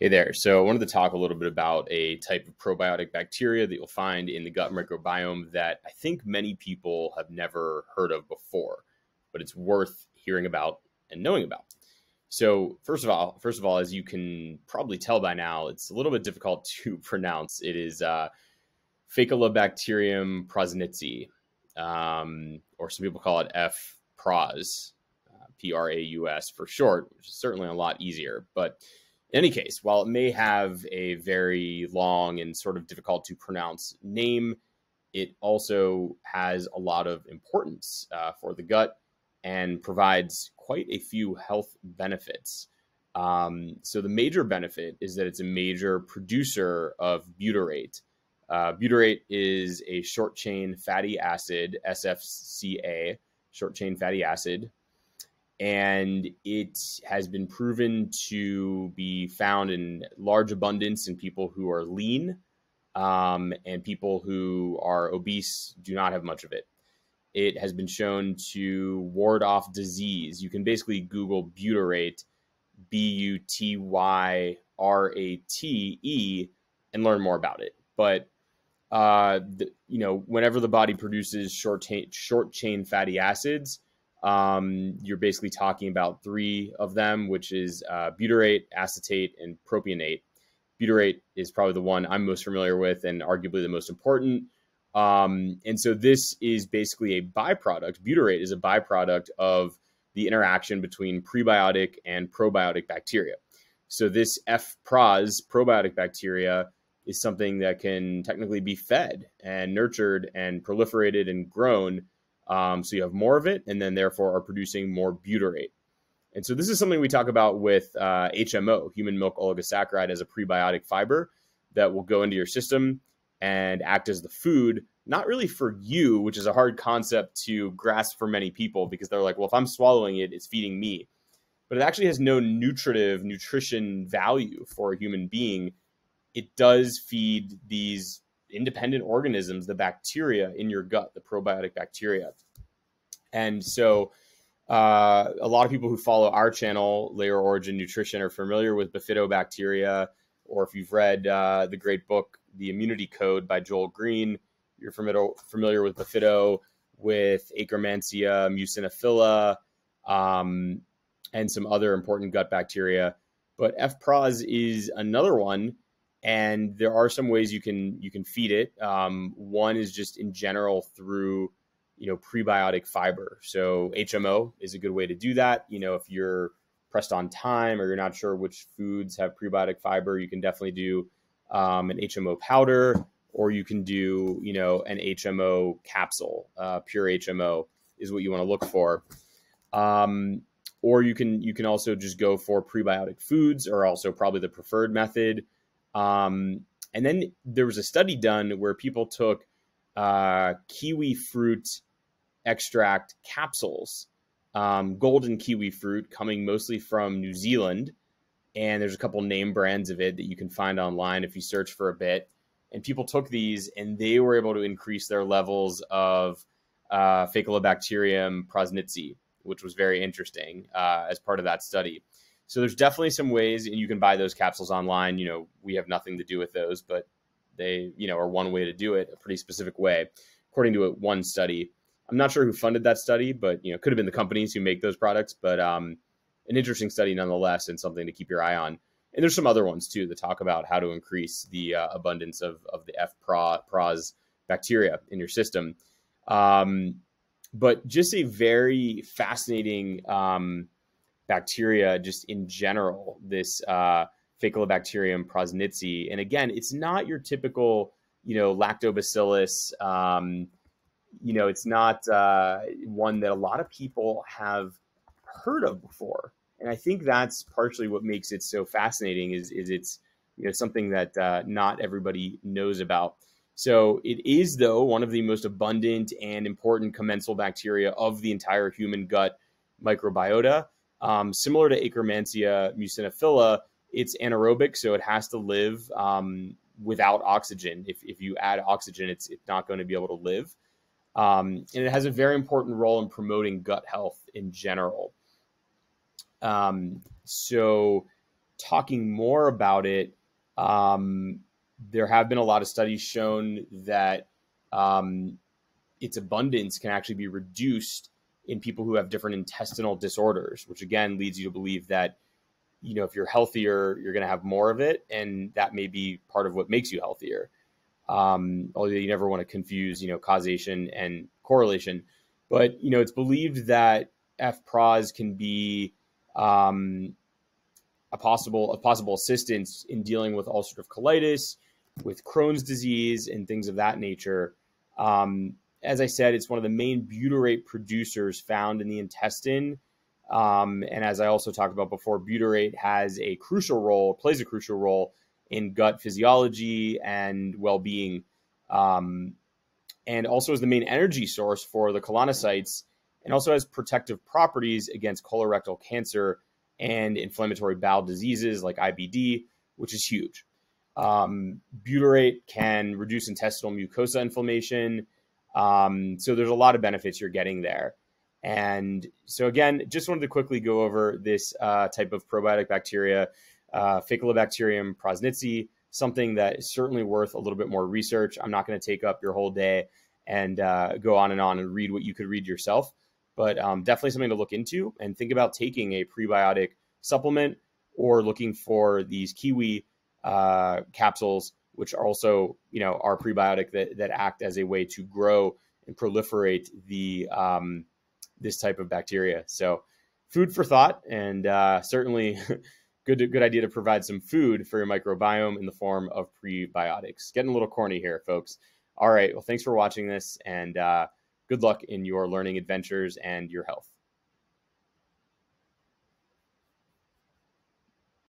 Hey there. So I wanted to talk a little bit about a type of probiotic bacteria that you'll find in the gut microbiome that I think many people have never heard of before, but it's worth hearing about and knowing about. So first of all, first of all, as you can probably tell by now, it's a little bit difficult to pronounce. It is uh, Faecalibacterium prausnitzii, um, or some people call it F. praus, uh, P R A U S for short, which is certainly a lot easier, but in any case, while it may have a very long and sort of difficult to pronounce name, it also has a lot of importance uh, for the gut and provides quite a few health benefits. Um, so, the major benefit is that it's a major producer of butyrate. Uh, butyrate is a short chain fatty acid, SFCA, short chain fatty acid, and it has been proven to be found in large abundance in people who are lean um, and people who are obese do not have much of it. It has been shown to ward off disease. You can basically google butyrate b-u-t-y-r-a-t-e and learn more about it. But uh, the, you know whenever the body produces short short chain fatty acids um, you're basically talking about three of them, which is uh, butyrate, acetate, and propionate. Butyrate is probably the one I'm most familiar with and arguably the most important. Um, and so this is basically a byproduct. Butyrate is a byproduct of the interaction between prebiotic and probiotic bacteria. So this F. praus probiotic bacteria is something that can technically be fed and nurtured and proliferated and grown um, so you have more of it, and then therefore are producing more butyrate. And so this is something we talk about with uh, HMO, human milk oligosaccharide, as a prebiotic fiber that will go into your system and act as the food, not really for you, which is a hard concept to grasp for many people because they're like, well, if I'm swallowing it, it's feeding me. But it actually has no nutritive nutrition value for a human being. It does feed these independent organisms, the bacteria in your gut, the probiotic bacteria. And so, uh, a lot of people who follow our channel, Layer Origin Nutrition, are familiar with bifidobacteria, or if you've read uh, the great book, The Immunity Code by Joel Greene, you're familiar, familiar with bifido, with Akkermansia, muciniphila, um, and some other important gut bacteria. But F. praus is another one and there are some ways you can you can feed it. Um, one is just in general through you know prebiotic fiber. So HMO is a good way to do that. You know if you're pressed on time or you're not sure which foods have prebiotic fiber, you can definitely do um, an HMO powder or you can do you know an HMO capsule. Uh, pure HMO is what you want to look for. Um, or you can you can also just go for prebiotic foods, or also probably the preferred method um, and then there was a study done where people took uh, kiwi fruit extract capsules, um, golden kiwi fruit coming mostly from New Zealand. And there's a couple name brands of it that you can find online if you search for a bit. And people took these and they were able to increase their levels of uh, Faecalibacterium prausnitzii, which was very interesting uh, as part of that study. So there's definitely some ways, and you can buy those capsules online. You know, we have nothing to do with those, but they, you know, are one way to do it, a pretty specific way, according to a, one study. I'm not sure who funded that study, but you know, could have been the companies who make those products. But um, an interesting study nonetheless, and something to keep your eye on. And there's some other ones too that talk about how to increase the uh, abundance of of the F. praus bacteria in your system. Um, but just a very fascinating. Um, bacteria just in general, this uh, Faecalibacterium prausnitzii. And again, it's not your typical, you know, lactobacillus. Um, you know, it's not uh, one that a lot of people have heard of before. And I think that's partially what makes it so fascinating is, is it's, you know, something that uh, not everybody knows about. So it is, though, one of the most abundant and important commensal bacteria of the entire human gut microbiota. Um, similar to Akkermansia muciniphila, it's anaerobic, so it has to live um, without oxygen. If, if you add oxygen, it's, it's not going to be able to live. Um, and it has a very important role in promoting gut health in general. Um, so talking more about it, um, there have been a lot of studies shown that um, its abundance can actually be reduced in people who have different intestinal disorders, which again leads you to believe that you know if you're healthier, you're going to have more of it, and that may be part of what makes you healthier. Um, although you never want to confuse you know causation and correlation, but you know it's believed that F. praus can be um, a possible a possible assistance in dealing with ulcerative colitis, with Crohn's disease, and things of that nature. Um, as I said, it's one of the main butyrate producers found in the intestine. Um, and as I also talked about before, butyrate has a crucial role, plays a crucial role in gut physiology and well being, um, and also is the main energy source for the colonocytes, and also has protective properties against colorectal cancer and inflammatory bowel diseases like IBD, which is huge. Um, butyrate can reduce intestinal mucosa inflammation. Um, so there's a lot of benefits you're getting there. And so again, just wanted to quickly go over this uh, type of probiotic bacteria, uh, Faecalibacterium something that is certainly worth a little bit more research. I'm not going to take up your whole day and uh, go on and on and read what you could read yourself, but um, definitely something to look into and think about taking a prebiotic supplement or looking for these kiwi uh, capsules which are also you know are prebiotic that, that act as a way to grow and proliferate the um, this type of bacteria. So food for thought, and uh, certainly good good idea to provide some food for your microbiome in the form of prebiotics. Getting a little corny here, folks. All right, well, thanks for watching this, and uh, good luck in your learning adventures and your health.